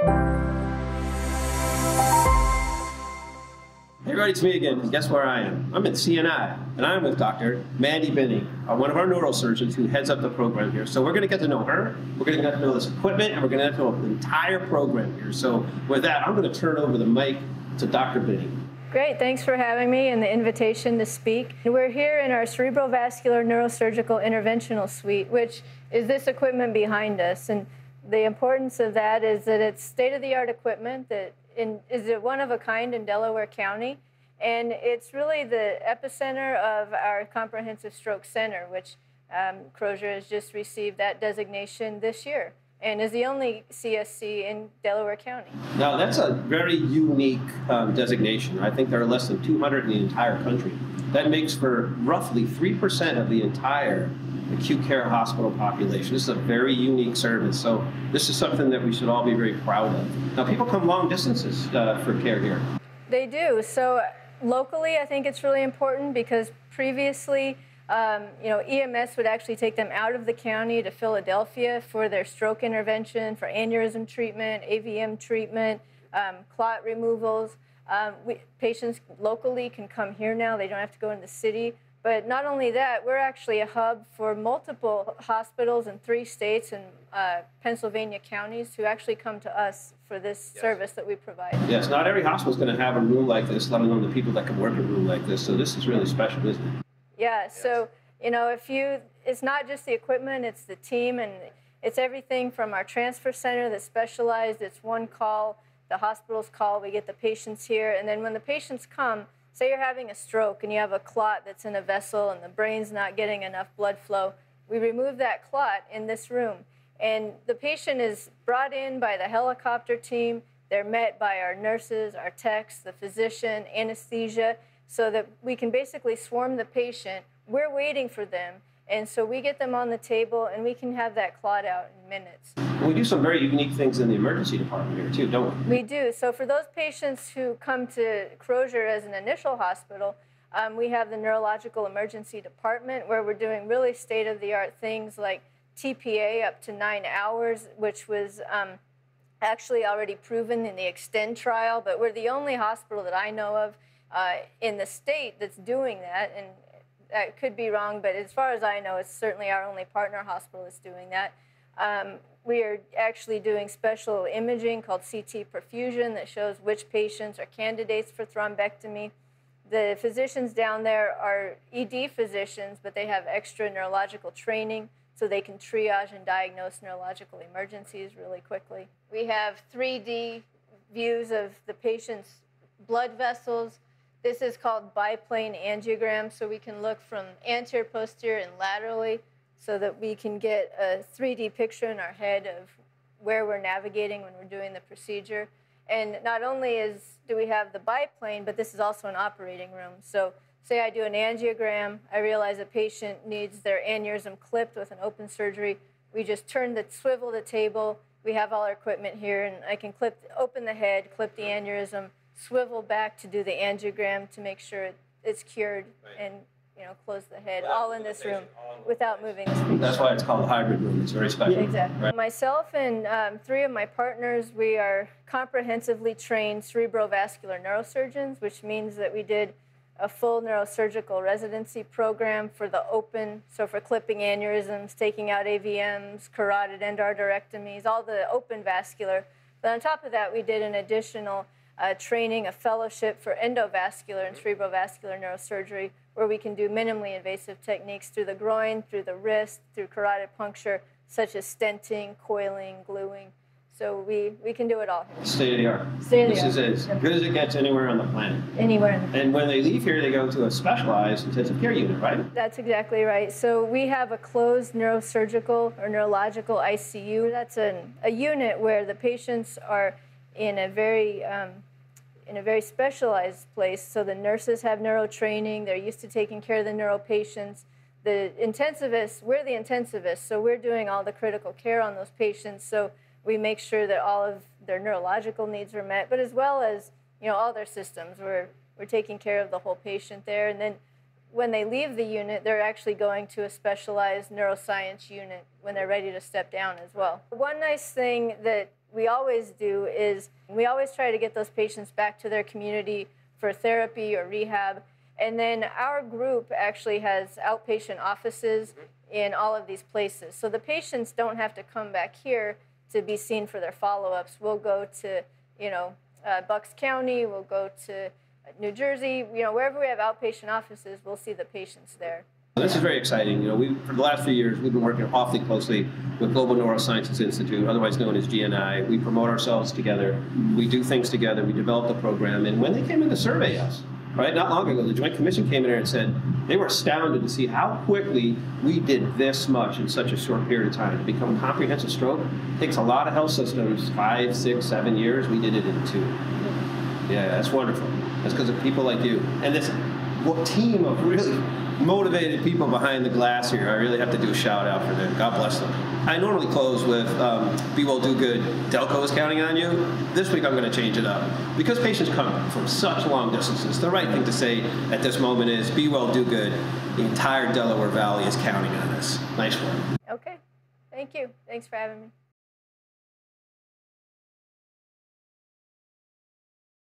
Hey everybody, it's me again, guess where I am? I'm at CNI, and I'm with Dr. Mandy Binning, uh, one of our neurosurgeons who heads up the program here. So we're going to get to know her, we're going to get to know this equipment, and we're going to get to know the entire program here. So with that, I'm going to turn over the mic to Dr. Binning. Great, thanks for having me and the invitation to speak. We're here in our cerebrovascular neurosurgical interventional suite, which is this equipment behind us. And the importance of that is that it's state-of-the-art equipment that in, is a one of a kind in Delaware County. And it's really the epicenter of our comprehensive stroke center, which um, Crozer has just received that designation this year and is the only CSC in Delaware County. Now, that's a very unique um, designation. I think there are less than 200 in the entire country. That makes for roughly 3% of the entire acute care hospital population. This is a very unique service. So this is something that we should all be very proud of. Now, people come long distances uh, for care here. They do. So locally, I think it's really important because previously, um, you know, EMS would actually take them out of the county to Philadelphia for their stroke intervention, for aneurysm treatment, AVM treatment, um, clot removals. Um, we, patients locally can come here now. They don't have to go in the city. But not only that, we're actually a hub for multiple hospitals in three states and uh, Pennsylvania counties who actually come to us for this yes. service that we provide. Yes, not every hospital is going to have a room like this, let alone the people that can work a room like this. So this is really special, isn't it? Yeah, yes. so, you know, if you, it's not just the equipment, it's the team, and it's everything from our transfer center that's specialized, it's one call, the hospital's call, we get the patients here, and then when the patients come, say you're having a stroke and you have a clot that's in a vessel and the brain's not getting enough blood flow, we remove that clot in this room. And the patient is brought in by the helicopter team. They're met by our nurses, our techs, the physician, anesthesia, so that we can basically swarm the patient. We're waiting for them. And so we get them on the table and we can have that clot out in minutes. We do some very unique things in the emergency department here too, don't we? We do. So for those patients who come to Crozer as an initial hospital, um, we have the neurological emergency department where we're doing really state-of-the-art things like TPA up to nine hours, which was um, actually already proven in the Extend trial, but we're the only hospital that I know of uh, in the state that's doing that. And that could be wrong, but as far as I know, it's certainly our only partner hospital that's doing that. Um, we are actually doing special imaging called CT perfusion that shows which patients are candidates for thrombectomy. The physicians down there are ED physicians, but they have extra neurological training so they can triage and diagnose neurological emergencies really quickly. We have 3D views of the patient's blood vessels. This is called biplane angiogram, so we can look from anterior, posterior, and laterally so that we can get a 3D picture in our head of where we're navigating when we're doing the procedure. And not only is do we have the biplane, but this is also an operating room. So say I do an angiogram, I realize a patient needs their aneurysm clipped with an open surgery. We just turn the swivel the table. We have all our equipment here, and I can clip, open the head, clip the aneurysm, swivel back to do the angiogram to make sure it's cured, right. and you know, close the head, without all in this room, without moving. That's why it's called a hybrid room. It's very special. Exactly. Right. Myself and um, three of my partners, we are comprehensively trained cerebrovascular neurosurgeons, which means that we did a full neurosurgical residency program for the open, so for clipping aneurysms, taking out AVMs, carotid endarterectomies, all the open vascular. But on top of that, we did an additional uh, training, a fellowship for endovascular and cerebrovascular neurosurgery, where we can do minimally invasive techniques through the groin, through the wrist, through carotid puncture, such as stenting, coiling, gluing. So we, we can do it all. State of the art. State of the art. This is as good as it gets anywhere on the planet. Anywhere. And when they leave here, they go to a specialized intensive care unit, right? That's exactly right. So we have a closed neurosurgical or neurological ICU. That's an, a unit where the patients are in a very um, in a very specialized place. So the nurses have neuro training, they're used to taking care of the neuro patients. The intensivists, we're the intensivists, so we're doing all the critical care on those patients. So we make sure that all of their neurological needs are met, but as well as you know all their systems. We're we're taking care of the whole patient there, and then when they leave the unit, they're actually going to a specialized neuroscience unit when they're ready to step down as well. One nice thing that we always do is we always try to get those patients back to their community for therapy or rehab. And then our group actually has outpatient offices in all of these places. So the patients don't have to come back here to be seen for their follow ups. We'll go to, you know, uh, Bucks County, we'll go to New Jersey, you know, wherever we have outpatient offices, we'll see the patients there. This is very exciting. You know, we for the last few years we've been working awfully closely with Global Neurosciences Institute, otherwise known as GNI. We promote ourselves together. We do things together. We develop the program. And when they came in to survey us, right, not long ago, the Joint Commission came in here and said they were astounded to see how quickly we did this much in such a short period of time. To become comprehensive stroke takes a lot of health systems five, six, seven years. We did it in two. Yeah, that's wonderful. That's because of people like you and this team of really motivated people behind the glass here. I really have to do a shout out for them. God bless them. I normally close with um, Be Well, Do Good. Delco is counting on you. This week I'm going to change it up. Because patients come from such long distances, the right thing to say at this moment is Be Well, Do Good. The entire Delaware Valley is counting on us. Nice one. Okay. Thank you. Thanks for having me.